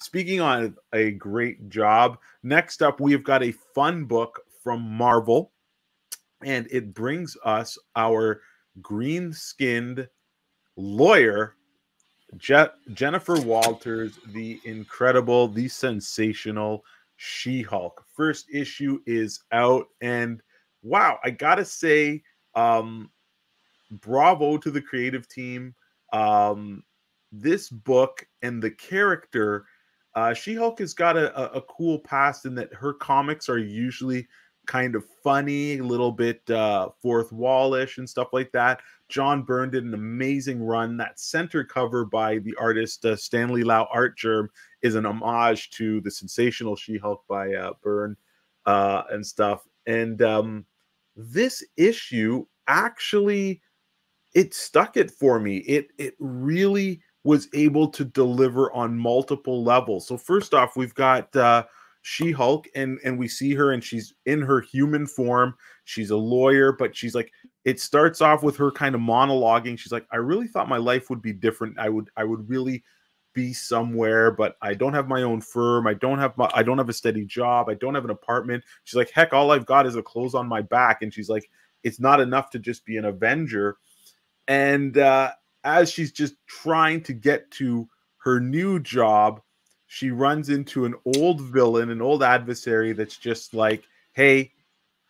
speaking on a great job, next up we've got a fun book from Marvel, and it brings us our green-skinned lawyer Je- Jennifer Walters, the incredible, the sensational She Hulk. First issue is out, and wow, I gotta say, um, bravo to the creative team. Um, this book and the character, uh, She Hulk has got a, a, a cool past in that her comics are usually kind of funny, a little bit uh, fourth wallish and stuff like that. John Byrne did an amazing run. That center cover by the artist uh, Stanley Lau Artgerm is an homage to the sensational She-Hulk by uh, Byrne uh, and stuff. And um, this issue actually it stuck it for me. It it really was able to deliver on multiple levels. So first off, we've got uh, she Hulk, and and we see her, and she's in her human form. She's a lawyer, but she's like, it starts off with her kind of monologuing. She's like, I really thought my life would be different. I would I would really be somewhere, but I don't have my own firm. I don't have my I don't have a steady job. I don't have an apartment. She's like, heck, all I've got is a clothes on my back, and she's like, it's not enough to just be an Avenger. And uh, as she's just trying to get to her new job, she runs into an old villain, an old adversary that's just like, "Hey,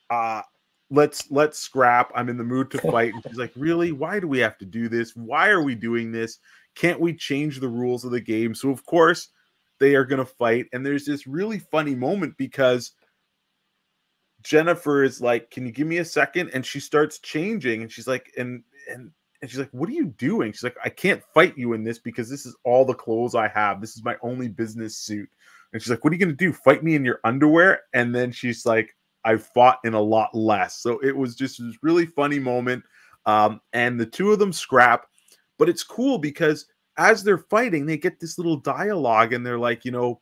uh, let's let's scrap. I'm in the mood to fight." And she's like, "Really? Why do we have to do this? Why are we doing this? Can't we change the rules of the game?" So of course they are going to fight, and there's this really funny moment because Jennifer is like, "Can you give me a second? And she starts changing, and she's like, and and and she's like, What are you doing? She's like, I can't fight you in this because this is all the clothes I have. This is my only business suit. And she's like, What are you going to do? Fight me in your underwear? And then she's like, I fought in a lot less. So it was just this really funny moment. Um, and the two of them scrap, but it's cool because as they're fighting, they get this little dialogue and they're like, you know,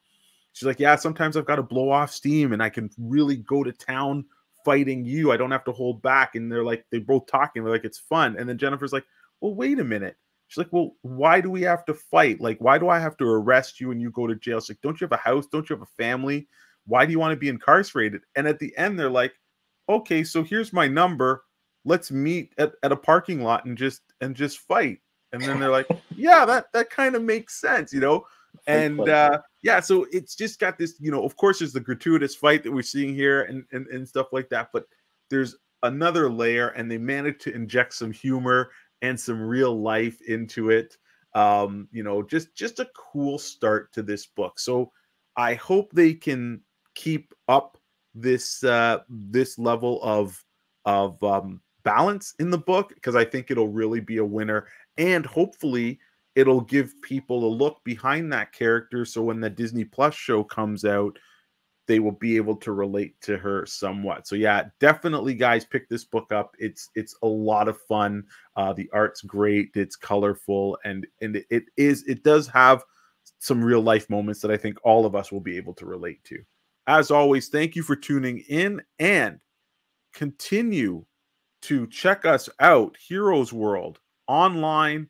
she's like, Yeah, sometimes I've got to blow off steam and I can really go to town fighting you. I don't have to hold back. And they're like, they're both talking. They're like, it's fun. And then Jennifer's like, well, wait a minute. She's like, well, why do we have to fight? Like, why do I have to arrest you and you go to jail? She's like, don't you have a house? Don't you have a family? Why do you want to be incarcerated? And at the end, they're like, okay, so here's my number. Let's meet at, at a parking lot and just and just fight. And then they're like, yeah, that that kind of makes sense, you know. And uh, yeah, so it's just got this, you know, of course, there's the gratuitous fight that we're seeing here and, and, and stuff like that, but there's another layer, and they managed to inject some humor and some real life into it. Um, you know, just just a cool start to this book. So I hope they can keep up this uh this level of of um balance in the book because I think it'll really be a winner and hopefully it'll give people a look behind that character so when the Disney Plus show comes out they will be able to relate to her somewhat. So yeah, definitely guys pick this book up. It's it's a lot of fun. Uh the art's great, it's colorful and and it is it does have some real life moments that I think all of us will be able to relate to. As always, thank you for tuning in and continue to check us out Heroes World online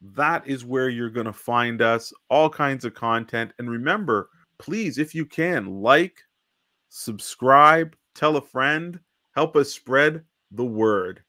that is where you're going to find us, all kinds of content. And remember, please, if you can, like, subscribe, tell a friend, help us spread the word.